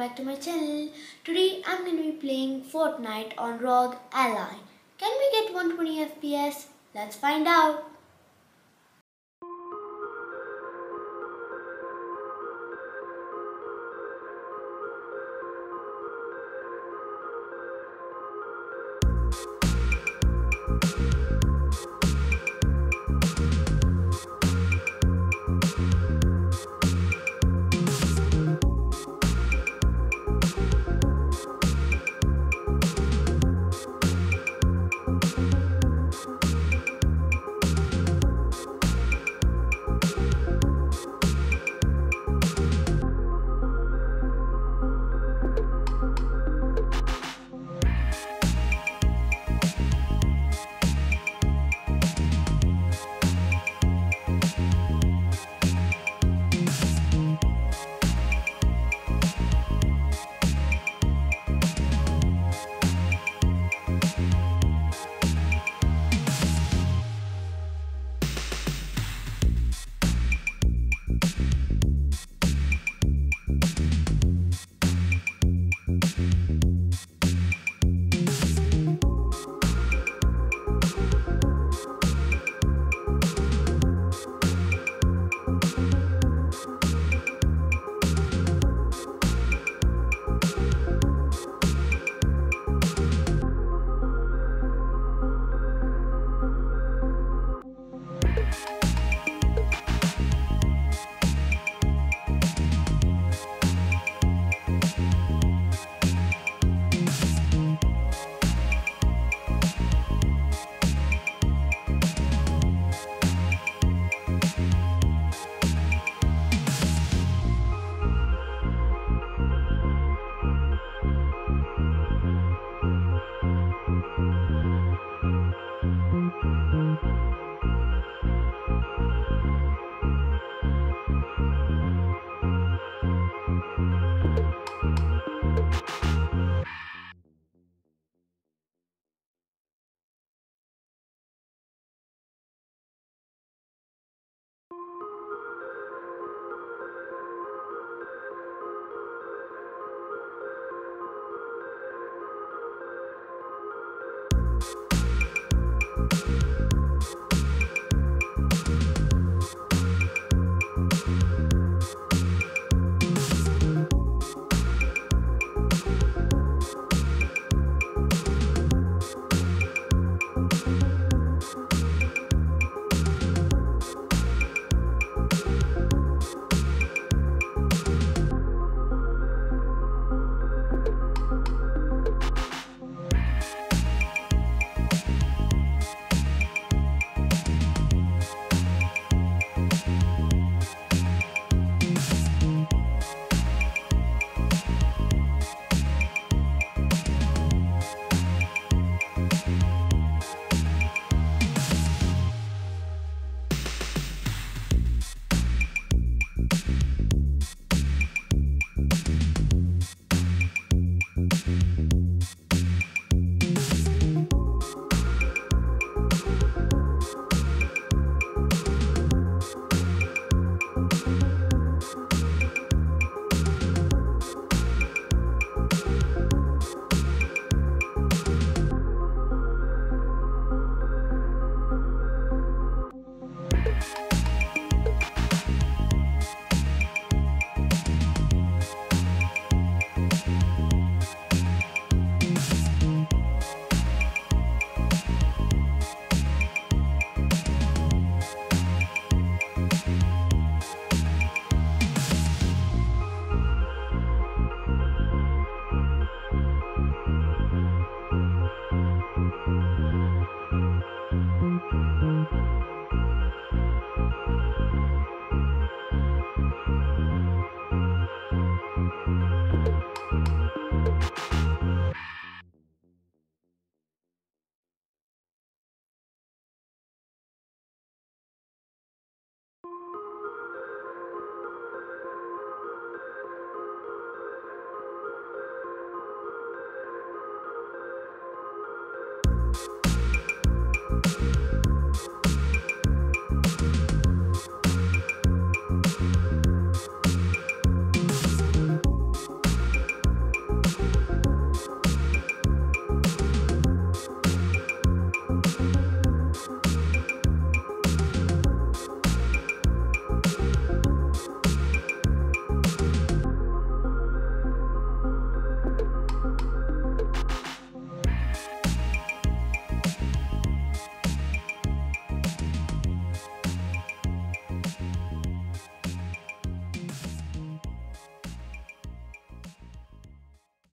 back to my channel. Today I'm going to be playing Fortnite on ROG Ally. Can we get 120 FPS? Let's find out.